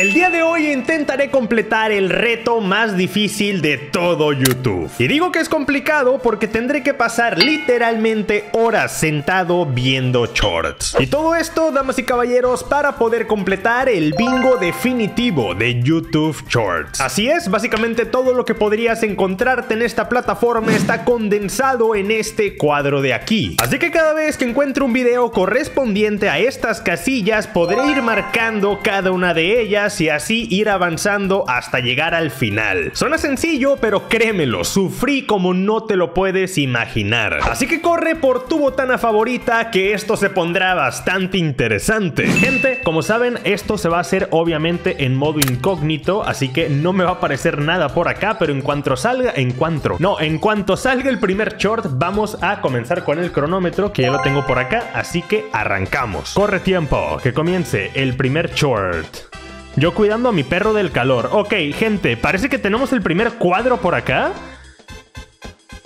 El día de hoy intentaré completar el reto más difícil de todo YouTube. Y digo que es complicado porque tendré que pasar literalmente horas sentado viendo shorts. Y todo esto, damas y caballeros, para poder completar el bingo definitivo de YouTube Shorts. Así es, básicamente todo lo que podrías encontrarte en esta plataforma está condensado en este cuadro de aquí. Así que cada vez que encuentre un video correspondiente a estas casillas, podré ir marcando cada una de ellas y así ir avanzando hasta llegar al final. Suena sencillo, pero créemelo, sufrí como no te lo puedes imaginar. Así que corre por tu botana favorita que esto se pondrá bastante interesante. Gente, como saben, esto se va a hacer obviamente en modo incógnito, así que no me va a aparecer nada por acá, pero en cuanto salga, en cuanto, no, en cuanto salga el primer short, vamos a comenzar con el cronómetro, que ya lo tengo por acá, así que arrancamos. Corre tiempo, que comience el primer short. Yo cuidando a mi perro del calor. Ok, gente, parece que tenemos el primer cuadro por acá.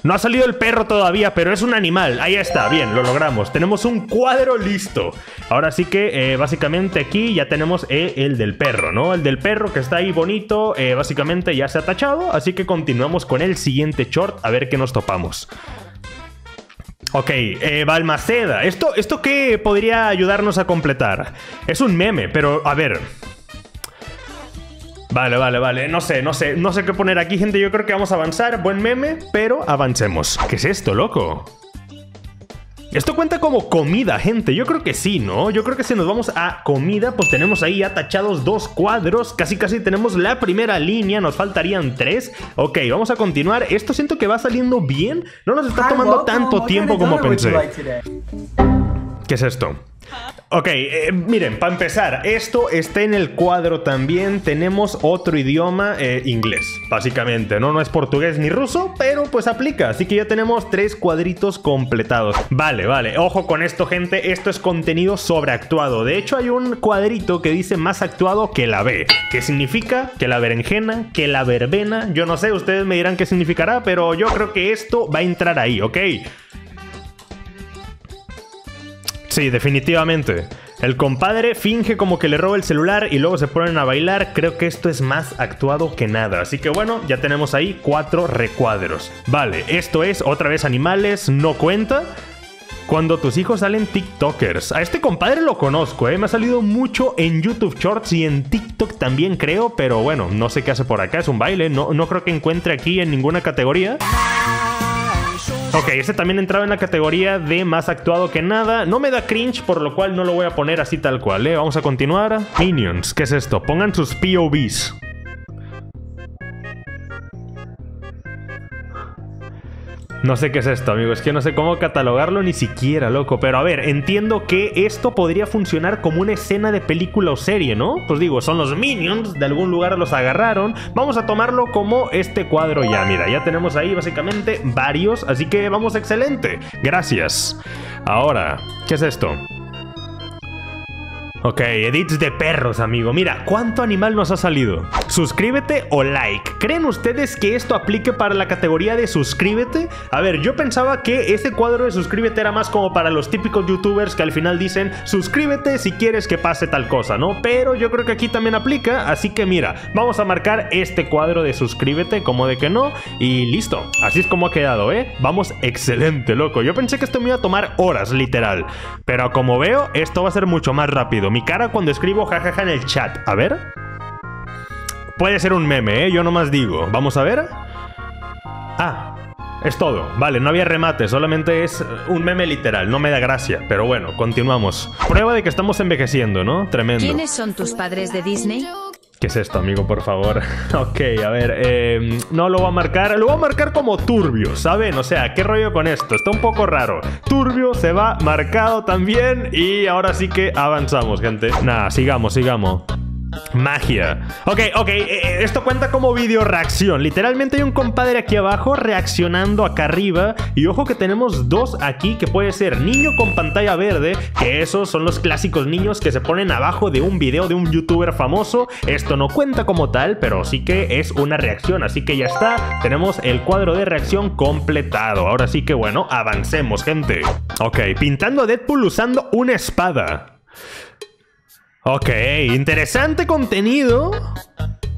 No ha salido el perro todavía, pero es un animal. Ahí está, bien, lo logramos. Tenemos un cuadro listo. Ahora sí que eh, básicamente aquí ya tenemos eh, el del perro, ¿no? El del perro que está ahí bonito, eh, básicamente ya se ha tachado. Así que continuamos con el siguiente short a ver qué nos topamos. Ok, Balmaceda. ¿Esto, ¿Esto qué podría ayudarnos a completar? Es un meme, pero a ver... Vale, vale, vale. No sé, no sé, no sé qué poner aquí, gente. Yo creo que vamos a avanzar. Buen meme, pero avancemos. ¿Qué es esto, loco? Esto cuenta como comida, gente. Yo creo que sí, ¿no? Yo creo que si nos vamos a comida, pues tenemos ahí atachados dos cuadros. Casi, casi tenemos la primera línea. Nos faltarían tres. Ok, vamos a continuar. Esto siento que va saliendo bien. No nos está tomando tanto tiempo como pensé. ¿Qué es esto? Ok, eh, miren, para empezar, esto está en el cuadro también. Tenemos otro idioma, eh, inglés, básicamente, ¿no? No es portugués ni ruso, pero pues aplica. Así que ya tenemos tres cuadritos completados. Vale, vale, ojo con esto, gente. Esto es contenido sobreactuado. De hecho, hay un cuadrito que dice más actuado que la B. ¿Qué significa? Que la berenjena, que la verbena. Yo no sé, ustedes me dirán qué significará, pero yo creo que esto va a entrar ahí, ¿ok? Sí, definitivamente. El compadre finge como que le roba el celular y luego se ponen a bailar. Creo que esto es más actuado que nada. Así que bueno, ya tenemos ahí cuatro recuadros. Vale, esto es otra vez animales, no cuenta. Cuando tus hijos salen TikTokers. A este compadre lo conozco, ¿eh? Me ha salido mucho en YouTube Shorts y en TikTok también creo, pero bueno, no sé qué hace por acá, es un baile, no, no creo que encuentre aquí en ninguna categoría. Ok, ese también entraba en la categoría de más actuado que nada. No me da cringe, por lo cual no lo voy a poner así tal cual, ¿eh? Vamos a continuar. Minions, ¿qué es esto? Pongan sus POVs. No sé qué es esto, amigo. Es que no sé cómo catalogarlo ni siquiera, loco. Pero a ver, entiendo que esto podría funcionar como una escena de película o serie, ¿no? Pues digo, son los minions, de algún lugar los agarraron. Vamos a tomarlo como este cuadro ya. Mira, ya tenemos ahí básicamente varios. Así que vamos, excelente. Gracias. Ahora, ¿qué es esto? Ok, edits de perros, amigo. Mira, ¿cuánto animal nos ha salido? Suscríbete o like. ¿Creen ustedes que esto aplique para la categoría de suscríbete? A ver, yo pensaba que ese cuadro de suscríbete era más como para los típicos youtubers que al final dicen suscríbete si quieres que pase tal cosa, ¿no? Pero yo creo que aquí también aplica, así que mira, vamos a marcar este cuadro de suscríbete como de que no y listo. Así es como ha quedado, ¿eh? Vamos, excelente, loco. Yo pensé que esto me iba a tomar horas, literal. Pero como veo, esto va a ser mucho más rápido mi cara cuando escribo jajaja en el chat. A ver. Puede ser un meme, ¿eh? Yo nomás digo. Vamos a ver. Ah, es todo. Vale, no había remate, solamente es un meme literal. No me da gracia, pero bueno, continuamos. Prueba de que estamos envejeciendo, ¿no? Tremendo. ¿Quiénes son tus padres de Disney? ¿Qué es esto, amigo, por favor? ok, a ver, eh, no lo voy a marcar, lo voy a marcar como turbio, ¿saben? O sea, ¿qué rollo con esto? Está un poco raro. Turbio se va marcado también y ahora sí que avanzamos, gente. Nada, sigamos, sigamos. Magia. Ok, ok, eh, eh, esto cuenta como video reacción. Literalmente hay un compadre aquí abajo reaccionando acá arriba. Y ojo que tenemos dos aquí que puede ser niño con pantalla verde, que esos son los clásicos niños que se ponen abajo de un video de un youtuber famoso. Esto no cuenta como tal, pero sí que es una reacción. Así que ya está, tenemos el cuadro de reacción completado. Ahora sí que bueno, avancemos, gente. Ok, pintando a Deadpool usando una espada. Ok, interesante contenido.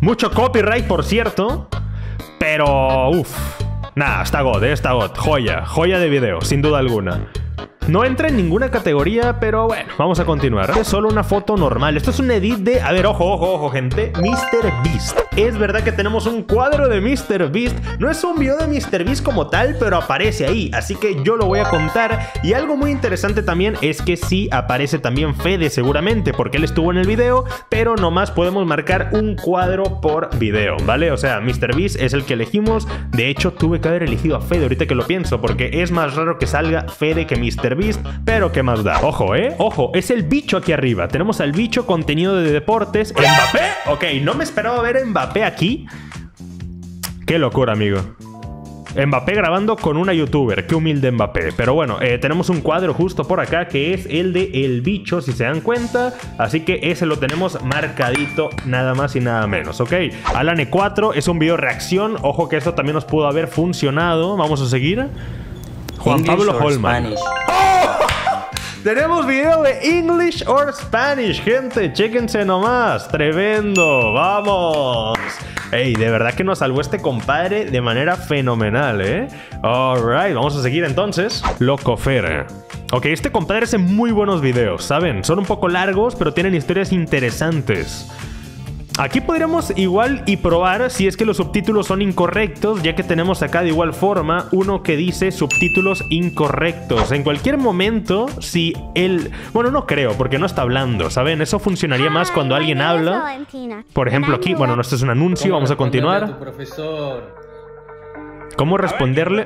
Mucho copyright, por cierto. Pero, uff. Nada, está God, eh, está God. Joya, joya de video, sin duda alguna. No entra en ninguna categoría, pero bueno, vamos a continuar. Es solo una foto normal. Esto es un edit de... A ver, ojo, ojo, ojo, gente. Mr. Beast. Es verdad que tenemos un cuadro de Mr. Beast. No es un video de Mr. Beast como tal, pero aparece ahí. Así que yo lo voy a contar. Y algo muy interesante también es que sí aparece también Fede seguramente, porque él estuvo en el video, pero nomás podemos marcar un cuadro por video, ¿vale? O sea, Mr. Beast es el que elegimos. De hecho, tuve que haber elegido a Fede ahorita que lo pienso, porque es más raro que salga Fede que Mr. Beast, pero ¿qué más da? Ojo, ¿eh? Ojo, es el bicho aquí arriba. Tenemos al bicho contenido de deportes. ¿Mbappé? Ok, no me esperaba ver Mbappé aquí. Qué locura, amigo. Mbappé grabando con una youtuber. Qué humilde Mbappé. Pero bueno, eh, tenemos un cuadro justo por acá que es el de El Bicho, si se dan cuenta. Así que ese lo tenemos marcadito, nada más y nada menos, ¿ok? Alan E4 es un video reacción. Ojo que esto también nos pudo haber funcionado. Vamos a seguir. Juan Pablo Holman. Tenemos video de English or Spanish, gente. Chéquense nomás. Tremendo. Vamos. Ey, de verdad que nos salvó este compadre de manera fenomenal, ¿eh? Alright, vamos a seguir entonces. Locofer. Ok, este compadre hace muy buenos videos, ¿saben? Son un poco largos, pero tienen historias interesantes. Aquí podríamos igual y probar si es que los subtítulos son incorrectos, ya que tenemos acá de igual forma uno que dice subtítulos incorrectos. En cualquier momento, si él... Bueno, no creo, porque no está hablando, ¿saben? Eso funcionaría más cuando alguien habla. Por ejemplo, aquí, bueno, esto es un anuncio, vamos a continuar. ¿Cómo responderle?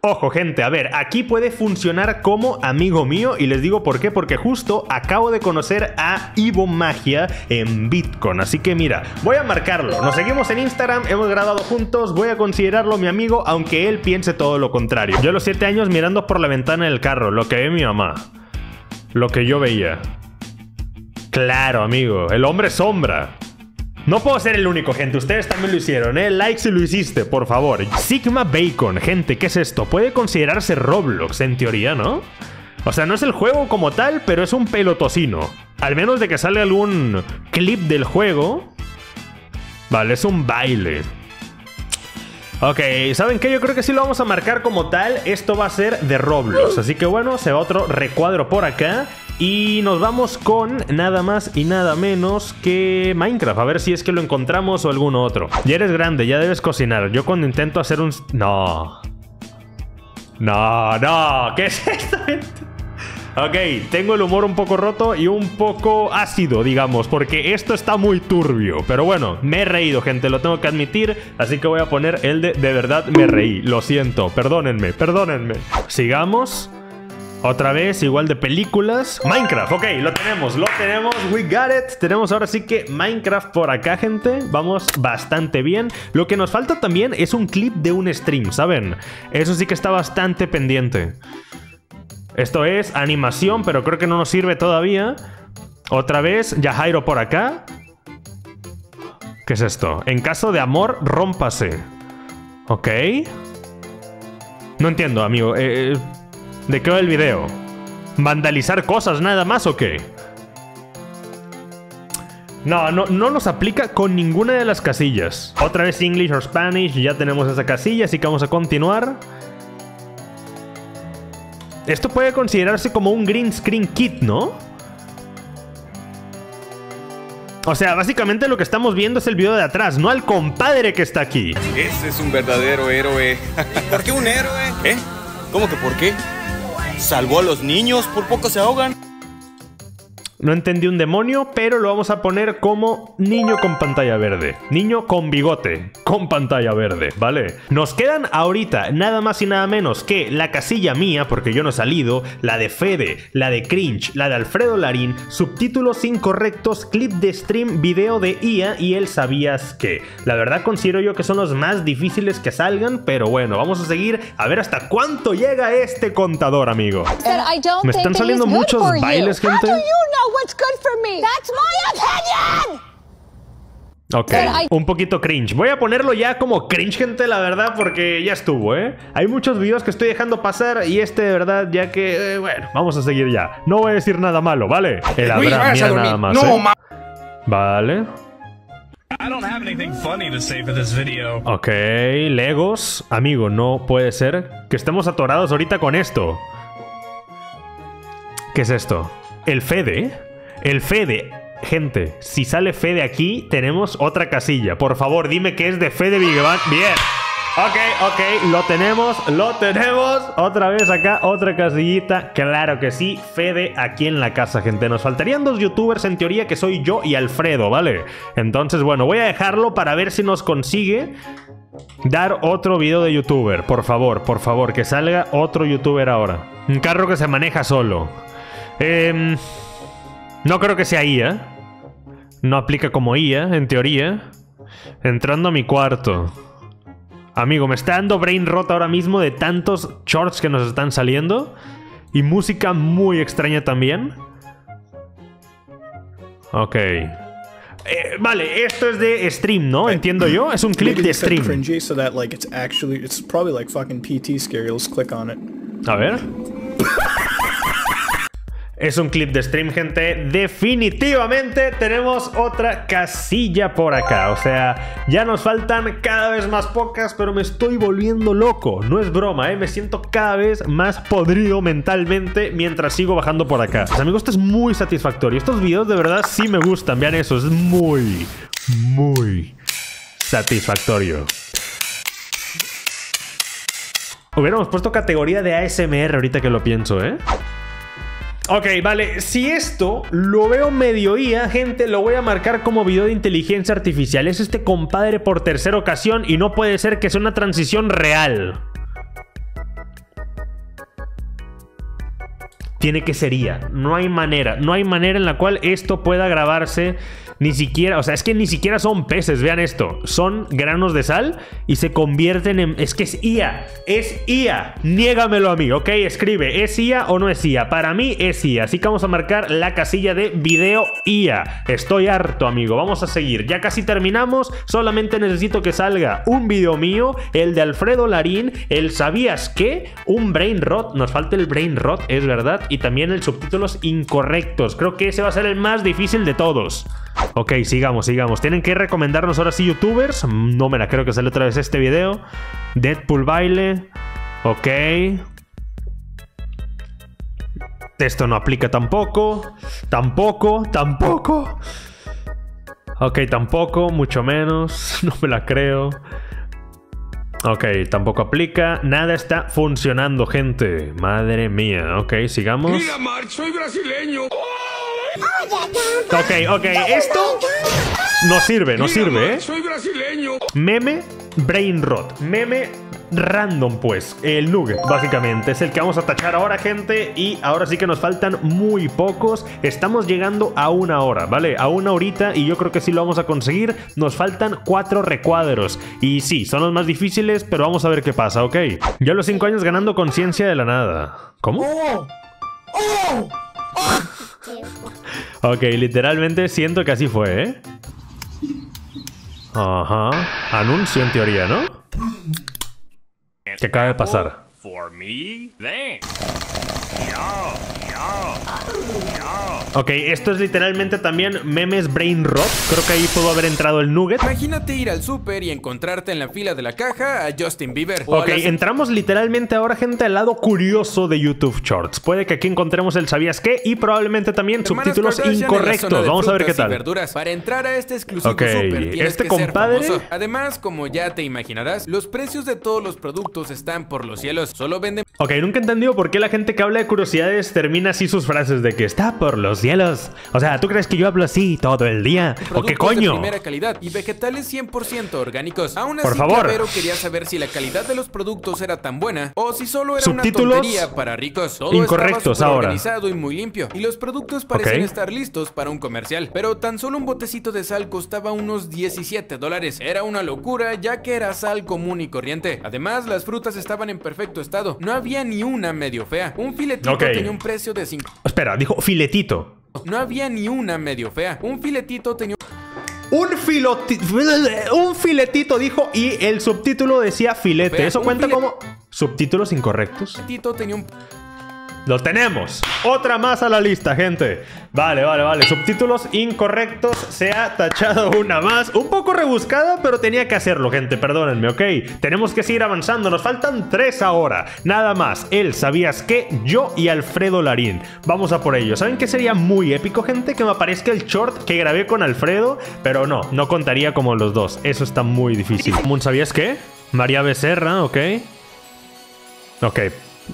Ojo, gente, a ver, aquí puede funcionar como amigo mío y les digo por qué, porque justo acabo de conocer a Ivo Magia en Bitcoin, así que mira, voy a marcarlo, nos seguimos en Instagram, hemos grabado juntos, voy a considerarlo mi amigo, aunque él piense todo lo contrario. Yo a los 7 años mirando por la ventana del carro, lo que ve mi mamá, lo que yo veía. Claro, amigo, el hombre sombra. No puedo ser el único, gente. Ustedes también lo hicieron, ¿eh? Like si lo hiciste, por favor. Sigma Bacon, gente, ¿qué es esto? Puede considerarse Roblox, en teoría, ¿no? O sea, no es el juego como tal, pero es un pelotocino. Al menos de que sale algún clip del juego. Vale, es un baile. Ok, ¿saben qué? Yo creo que sí lo vamos a marcar como tal. Esto va a ser de Roblox. Así que bueno, se va otro recuadro por acá. Y nos vamos con nada más y nada menos que Minecraft. A ver si es que lo encontramos o alguno otro. Ya eres grande, ya debes cocinar. Yo cuando intento hacer un... No. No, no. ¿Qué es esto? Ok, tengo el humor un poco roto y un poco ácido, digamos, porque esto está muy turbio. Pero bueno, me he reído, gente, lo tengo que admitir. Así que voy a poner el de de verdad me reí. Lo siento, perdónenme, perdónenme. Sigamos. Otra vez, igual de películas. Minecraft, ok, lo tenemos, lo tenemos. We got it. Tenemos ahora sí que Minecraft por acá, gente. Vamos bastante bien. Lo que nos falta también es un clip de un stream, ¿saben? Eso sí que está bastante pendiente. Esto es animación, pero creo que no nos sirve todavía. Otra vez, Yajairo por acá. ¿Qué es esto? En caso de amor, rómpase. Ok. No entiendo, amigo. Eh, eh ¿De qué va el video? ¿Vandalizar cosas nada más o qué? No, no, no nos aplica con ninguna de las casillas. Otra vez English o Spanish, ya tenemos esa casilla, así que vamos a continuar. Esto puede considerarse como un green screen kit, ¿no? O sea, básicamente lo que estamos viendo es el video de atrás, no al compadre que está aquí. Ese es un verdadero héroe. ¿Por qué un héroe? ¿Eh? ¿Cómo que por qué? Salvó a los niños, por poco se ahogan. No entendí un demonio, pero lo vamos a poner como niño con pantalla verde. Niño con bigote, con pantalla verde, ¿vale? Nos quedan ahorita nada más y nada menos que la casilla mía, porque yo no he salido, la de Fede, la de Cringe, la de Alfredo Larín, subtítulos incorrectos, clip de stream, video de IA y el sabías que. La verdad considero yo que son los más difíciles que salgan, pero bueno, vamos a seguir a ver hasta cuánto llega este contador, amigo. Me están saliendo muchos bailes, gente. What's good for me. That's my opinion! Ok, un poquito cringe. Voy a ponerlo ya como cringe, gente, la verdad, porque ya estuvo, ¿eh? Hay muchos videos que estoy dejando pasar y este, de verdad, ya que, eh, bueno, vamos a seguir ya. No voy a decir nada malo, ¿vale? El Luis, habrá vayas a mía dormir. nada más. No, ¿eh? ma- Vale. Ok, Legos. Amigo, no puede ser que estemos atorados ahorita con esto. ¿Qué es esto? ¿El Fede? El Fede. Gente, si sale Fede aquí, tenemos otra casilla. Por favor, dime que es de Fede Vigevan. Bien. Ok, ok, lo tenemos, lo tenemos. Otra vez acá, otra casillita. Claro que sí, Fede aquí en la casa, gente. Nos faltarían dos youtubers en teoría que soy yo y Alfredo, ¿vale? Entonces, bueno, voy a dejarlo para ver si nos consigue dar otro video de youtuber. Por favor, por favor, que salga otro youtuber ahora. Un carro que se maneja solo. Em, no creo que sea IA. No aplica como IA, en teoría. Entrando a mi cuarto. Amigo, me está dando brain rot ahora mismo de tantos shorts que nos están saliendo. Y música muy extraña también. Ok. Eh, vale, esto es de stream, ¿no? Entiendo yo. Es un clip de stream. cringy so Es un clip de stream, gente. Definitivamente tenemos otra casilla por acá. O sea, ya nos faltan cada vez más pocas, pero me estoy volviendo loco. No es broma, ¿eh? Me siento cada vez más podrido mentalmente mientras sigo bajando por acá. Pues, amigos, esto es muy satisfactorio. Estos videos de verdad sí me gustan. Vean eso, es muy, muy satisfactorio. Hubiéramos puesto categoría de ASMR ahorita que lo pienso, ¿eh? Ok, vale, si esto lo veo medio IA, gente, lo voy a marcar como video de inteligencia artificial. Es este compadre por tercera ocasión y no puede ser que sea una transición real. Tiene que ser IA. No hay manera. No hay manera en la cual esto pueda grabarse. Ni siquiera. O sea, es que ni siquiera son peces. Vean esto. Son granos de sal y se convierten en. Es que es IA. Es IA. Niégamelo a mí, ¿ok? Escribe. ¿Es IA o no es IA? Para mí es IA. Así que vamos a marcar la casilla de video IA. Estoy harto, amigo. Vamos a seguir. Ya casi terminamos. Solamente necesito que salga un video mío. El de Alfredo Larín. El ¿Sabías qué? Un brain rot. Nos falta el brain rot, es verdad. Y también el subtítulos incorrectos. Creo que ese va a ser el más difícil de todos. Ok, sigamos, sigamos. Tienen que recomendarnos ahora sí youtubers. No me la creo que sale otra vez este video. Deadpool baile. Ok. Esto no aplica tampoco. Tampoco, tampoco. Ok, tampoco, mucho menos. No me la creo. Ok, tampoco aplica. Nada está funcionando, gente. Madre mía. Ok, sigamos. Mira, soy brasileño. Ok, ok, esto no sirve, no sirve, ¿eh? Soy brasileño. Meme Brain Rot. Meme random, pues. El nugget, básicamente. Es el que vamos a tachar ahora, gente. Y ahora sí que nos faltan muy pocos. Estamos llegando a una hora, ¿vale? A una horita. Y yo creo que sí lo vamos a conseguir. Nos faltan cuatro recuadros. Y sí, son los más difíciles, pero vamos a ver qué pasa, ¿ok? Yo a los cinco años ganando conciencia de la nada. ¿Cómo? Ok, literalmente siento que así fue, ¿eh? Ajá. Anuncio en teoría, ¿no? ¿Qué acaba de pasar? Ok, esto es literalmente también memes brain rot. Creo que ahí pudo haber entrado el nugget. Imagínate ir al súper y encontrarte en la fila de la caja a Justin Bieber. Ok, las- entramos literalmente ahora, gente, al lado curioso de YouTube Shorts. Puede que aquí encontremos el sabías qué y probablemente también Hermanas subtítulos Kardashian incorrectos. Vamos a ver qué tal. verduras. Para entrar a este exclusivo Ok, súper tienes este que compadre-. Además, como ya te imaginarás, los precios de todos los productos están por los cielos. Solo venden Ok, nunca he entendido por qué la gente que habla de curiosidades termina así sus frases de que está por los cielos. O sea, ¿tú crees que yo hablo así todo el día? ¿O qué productos de coño? primera calidad y vegetales 100% orgánicos. Aún Por así, favor. Clavero quería saber si la calidad de los productos era tan buena o si solo era Subtítulos una tontería para ricos. Todo incorrectos estaba ahora. organizado y muy limpio y los productos parecían Ok. estar listos para un comercial. Pero tan solo un botecito de sal costaba unos 17 dólares. Era una locura ya que era sal común y corriente. Además, las frutas estaban en perfecto estado. No había ni una medio fea. Un filetito Ok. tenía un precio de 5 Espera, dijo filetito. No había ni una medio fea. Un filetito tenía Un, filoti- un filetito dijo y el subtítulo decía filete. ¿Eso un cuenta como subtítulos incorrectos? Tito tenía un Lo tenemos. Otra más a la lista, gente. Vale, vale, vale. Subtítulos incorrectos. Se ha tachado una más. Un poco rebuscada, pero tenía que hacerlo, gente. Perdónenme, ¿ok? Tenemos que seguir avanzando. Nos faltan tres ahora. Nada más. Él, ¿sabías qué? Yo y Alfredo Larín. Vamos a por ello. ¿Saben qué sería muy épico, gente? Que me aparezca el short que grabé con Alfredo. Pero no, no contaría como los dos. Eso está muy difícil. ¿Sabías qué? María Becerra, ¿ok? Ok.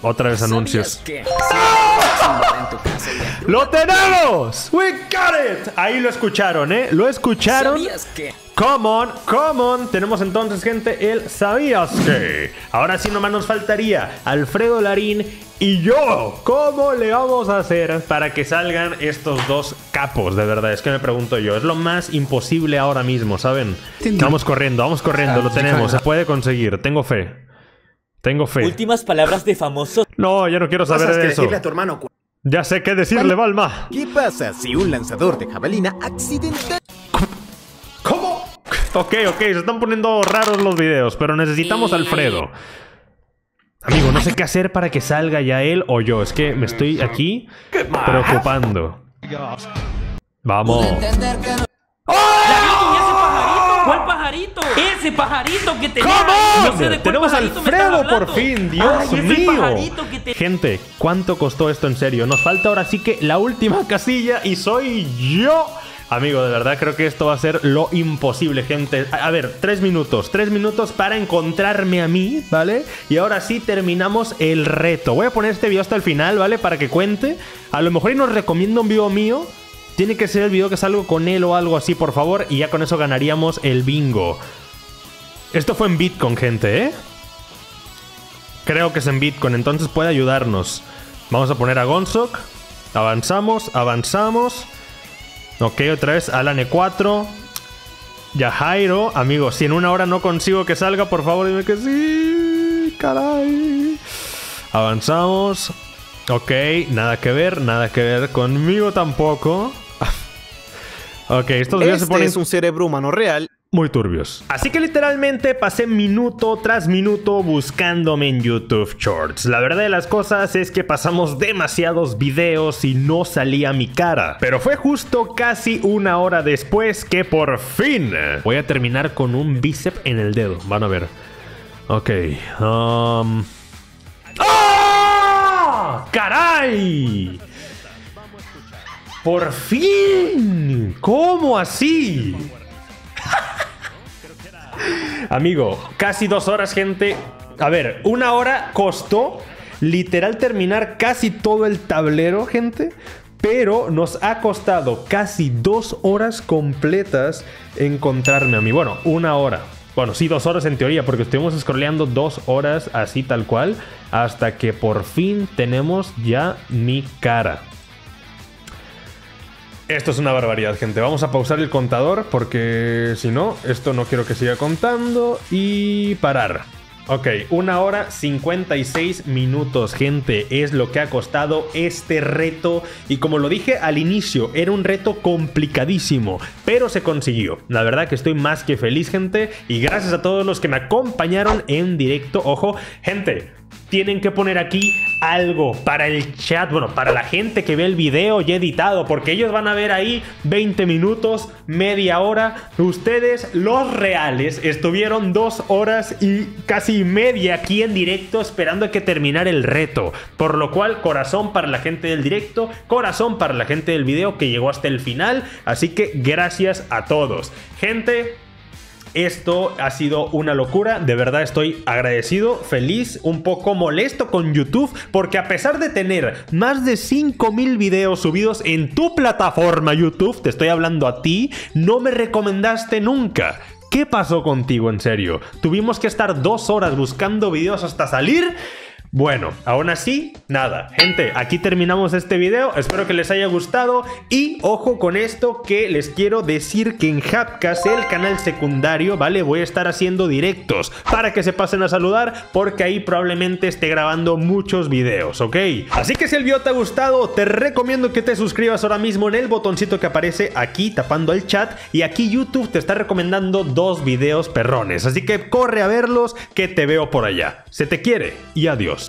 Otra vez anuncios. ¡Lo tenemos! ¡We got it! Ahí lo escucharon, ¿eh? ¿Lo escucharon? Come on, come on. Tenemos entonces, gente, el ¿Sabías que? Ahora sí nomás nos faltaría Alfredo Larín y yo. ¿Cómo le vamos a hacer para que salgan estos dos capos? De verdad, es que me pregunto yo. Es lo más imposible ahora mismo, ¿saben? Vamos corriendo, vamos corriendo. Lo tenemos, se puede conseguir. Tengo fe. Tengo fe. Últimas palabras de famoso. No, ya no quiero saber que de eso. decirle a tu hermano. Ya sé qué decirle, Balma. ¿Qué pasa si un lanzador de jabalina accidental ¿Cómo? Ok, ok, se están poniendo raros los videos, pero necesitamos a Alfredo. Amigo, no sé qué hacer para que salga ya él o yo. Es que me estoy aquí preocupando. Vamos. ¡Ese pajarito! ¿Cuál pajarito? ¡Ese pajarito que tenía! ahí! No sé de Tenemos a Alfredo por fin, Dios Ay, mío. te- Gente, ¿cuánto costó esto en serio? Nos falta ahora sí que la última casilla y soy yo. Amigo, de verdad creo que esto va a ser lo imposible, gente. A, a ver, tres minutos, tres minutos para encontrarme a mí, ¿vale? Y ahora sí terminamos el reto. Voy a poner este video hasta el final, ¿vale? Para que cuente. A lo mejor y nos recomienda un video mío. Tiene que ser el video que salgo con él o algo así, por favor. Y ya con eso ganaríamos el bingo. Esto fue en Bitcoin, gente, ¿eh? Creo que es en Bitcoin, entonces puede ayudarnos. Vamos a poner a Gonzok. Avanzamos, avanzamos. Ok, otra vez Alan E4. Yajairo. Amigos, si en una hora no consigo que salga, por favor dime que sí. Caray. Avanzamos. Ok, nada que ver, nada que ver conmigo tampoco. Ok, estos videos se Este ponen es un cerebro humano real muy turbios. Así que literalmente pasé minuto tras minuto buscándome en YouTube Shorts. La verdad de las cosas es que pasamos demasiados videos y no salía mi cara. Pero fue justo casi una hora después que por fin voy a terminar con un bíceps en el dedo. Van a ver. Ok. Um... ¡Ah! ¡Caray! ¡Por fin! ¿Cómo así? Amigo, casi dos horas, gente. A ver, una hora costó literal terminar casi todo el tablero, gente. Pero nos ha costado casi dos horas completas encontrarme a mí. Bueno, una hora. Bueno, sí, dos horas en teoría, porque estuvimos scrolleando dos horas así tal cual. Hasta que por fin tenemos ya mi cara. Esto es una barbaridad, gente. Vamos a pausar el contador porque si no, esto no quiero que siga contando y parar. Ok, una hora 56 minutos, gente. Es lo que ha costado este reto. Y como lo dije al inicio, era un reto complicadísimo, pero se consiguió. La verdad que estoy más que feliz, gente. Y gracias a todos los que me acompañaron en directo. Ojo, gente, tienen que poner aquí algo para el chat, bueno, para la gente que ve el video ya editado, porque ellos van a ver ahí 20 minutos, media hora. Ustedes, los reales, estuvieron dos horas y casi media aquí en directo esperando a que terminara el reto. Por lo cual, corazón para la gente del directo, corazón para la gente del video que llegó hasta el final. Así que gracias a todos. Gente, esto ha sido una locura, de verdad estoy agradecido, feliz, un poco molesto con YouTube, porque a pesar de tener más de 5000 videos subidos en tu plataforma YouTube, te estoy hablando a ti, no me recomendaste nunca. ¿Qué pasó contigo en serio? Tuvimos que estar dos horas buscando videos hasta salir. Bueno, aún así, nada. Gente, aquí terminamos este video. Espero que les haya gustado. Y ojo con esto que les quiero decir que en Hapcast, el canal secundario, ¿vale? Voy a estar haciendo directos para que se pasen a saludar porque ahí probablemente esté grabando muchos videos, ¿ok? Así que si el video te ha gustado, te recomiendo que te suscribas ahora mismo en el botoncito que aparece aquí tapando el chat y aquí YouTube te está recomendando dos videos perrones. Así que corre a verlos que te veo por allá. Se te quiere y adiós.